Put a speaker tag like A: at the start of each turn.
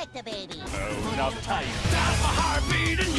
A: protect the baby.
B: Oh, not time.
C: That's my heartbeat.